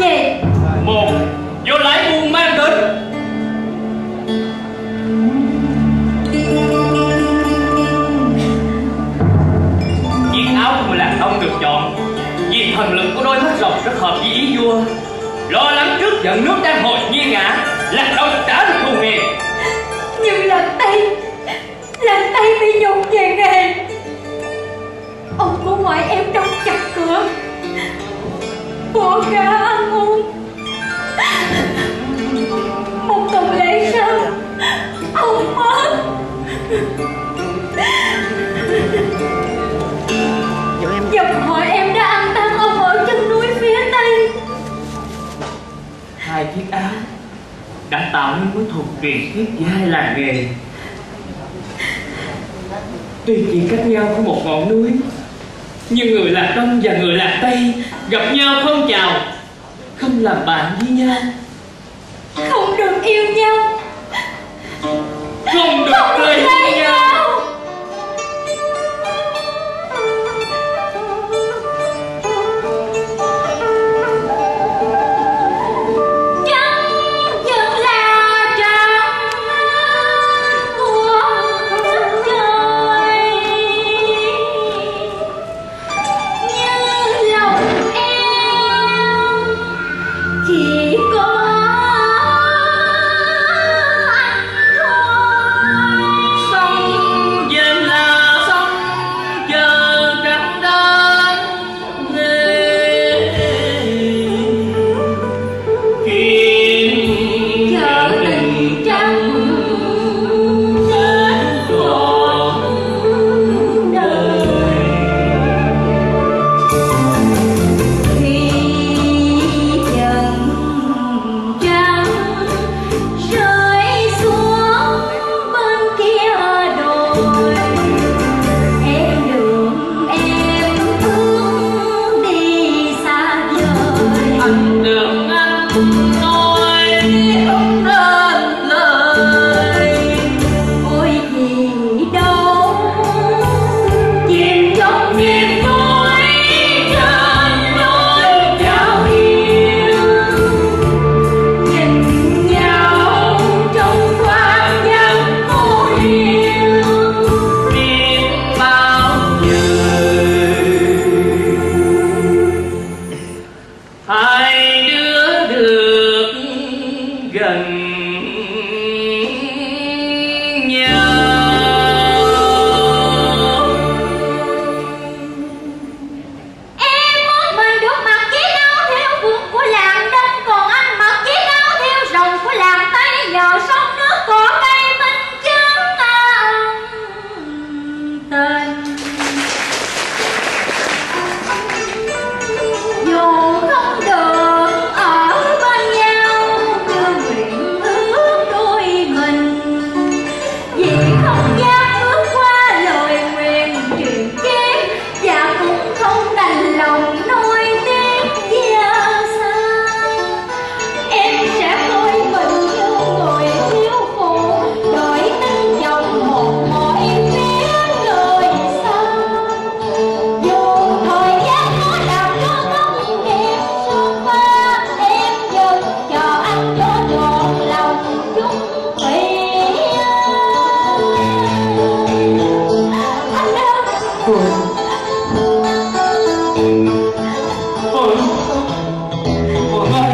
về một do lái buôn mang đến. Chiếc áo của làng đông được chọn vì thần lực của đôi mắt rồng rất hợp với ý vua. Lo lắng trước giận nước đang hồi nhiên ngã làng đông đã được thù nghề nhưng làm tay làm tay bị nhục về nghề. Ông của ngoại em đóng chặt cửa. Bỏ cả đã tạo nên mối thù truyền thuyết giữa hai làng nghề. Tuy chỉ cách nhau có một ngọn núi nhưng người làng đông và người làng tây gặp nhau không chào không làm bạn với nhau. Không được yêu nhau. Không được không إذا rồi Buồn ơi,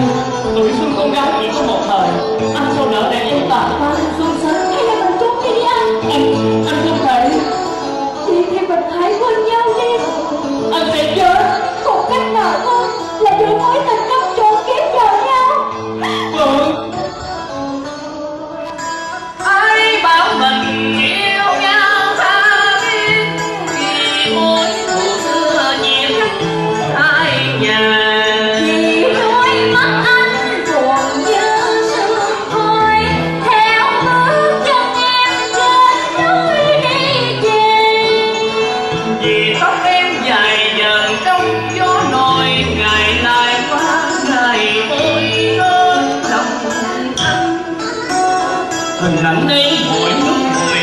tuổi xuân con gái chỉ có một thời. Anh sao nỡ để chúng ta quá nắng đây mỗi lúc bụi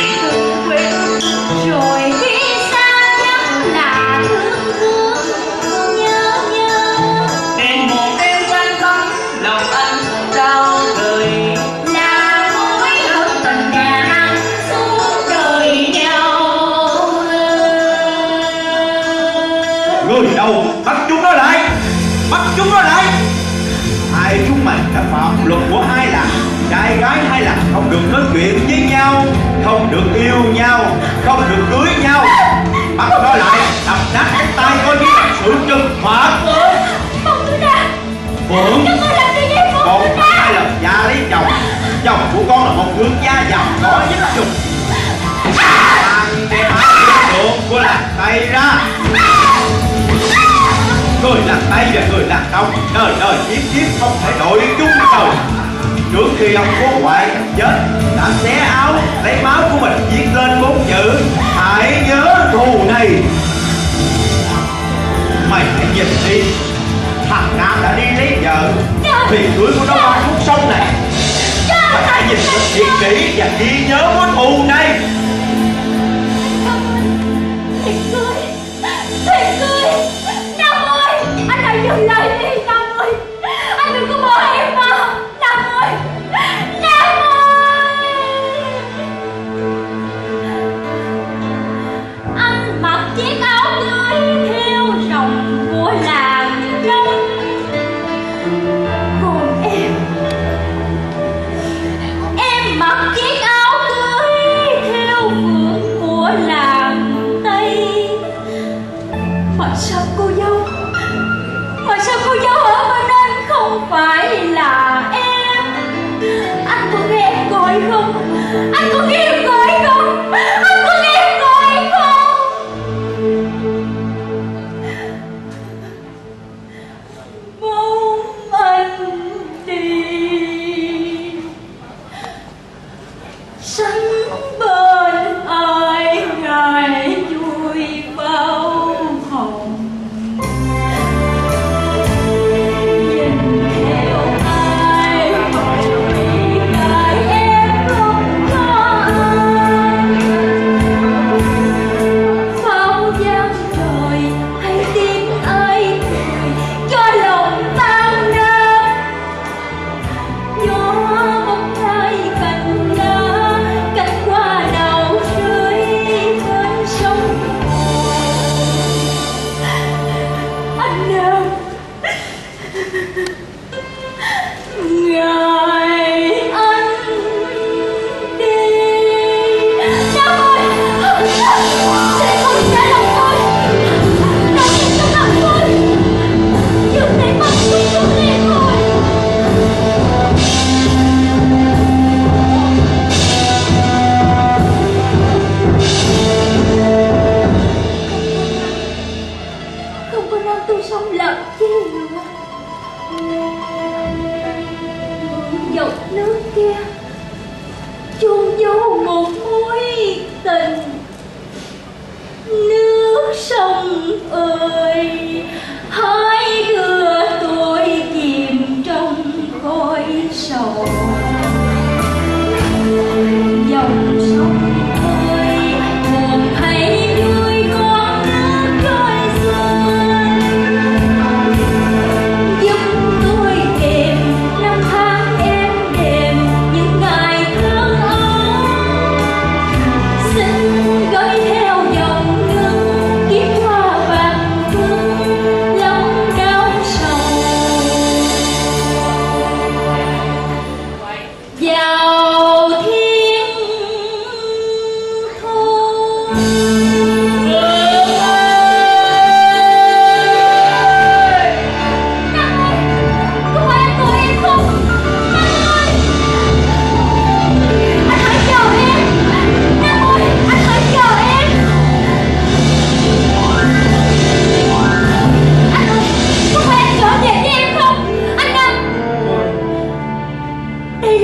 rồi khi xa nhắm là thương thương nhớ nhớ. Đêm một đêm gian vắng lòng anh đau đời. Là mối hận tình đã suốt đời nhau người đâu bắt chúng nó lại bắt chúng nó lại. Hai chúng mình đã phạm luật của hai làng trai gái hai làng không được nói chuyện với nhau không được yêu nhau không được cưới nhau. Bắt nó lại đập nát cái tay coi như là sự trừng phạt phượng làm con hai lần gia lấy chồng. Chồng của con là một thương gia giàu có nhất mang đem hai tượng của làng tây ra? Người làng tây và người làng đông đời đời kiếp kiếp không thể đổi chung trời trước khi ông cố ngoại chết, đã xé áo, lấy máu của mình, viết lên bốn chữ. Hãy nhớ thù này. Mày hãy nhìn đi. Thằng nam đã đi lấy vợ. Vì cưới của nó qua xuống sông này. Mày hãy nhìn thật kỹ và ghi nhớ mối thù này.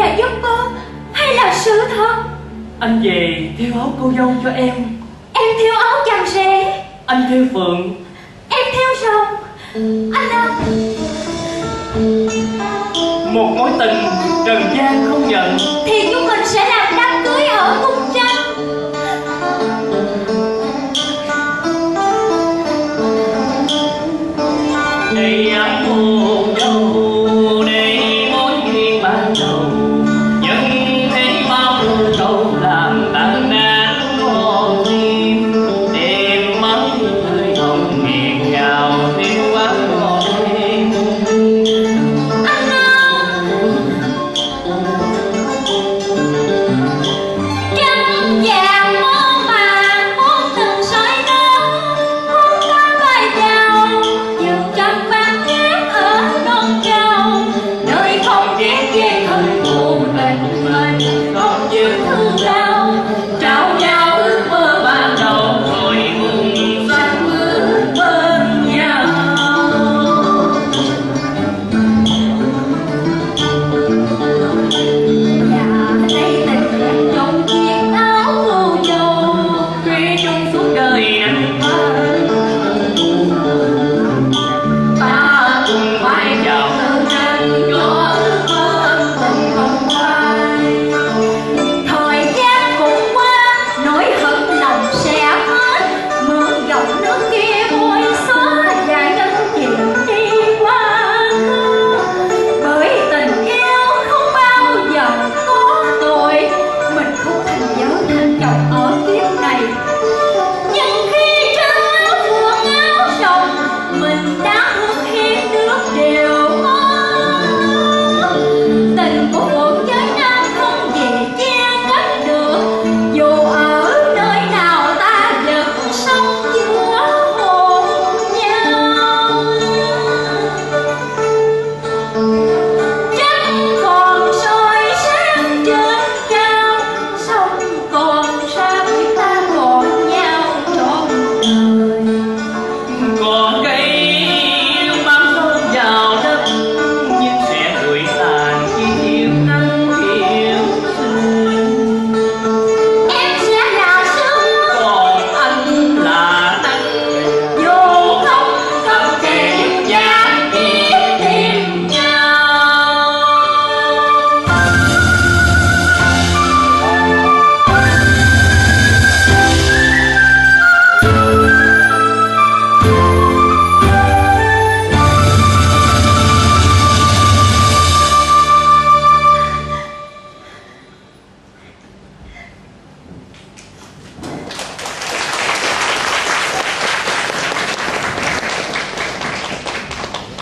là giấc mơ hay là sự thật? Anh về theo áo cô dâu cho em. Em theo áo chàng rể. Anh theo phượng. Em theo rồng. Anh ơi. Một mối tình trần gian không nhận. Thì chúng mình sẽ làm đám cưới ở cung trăng. Đây em buồn long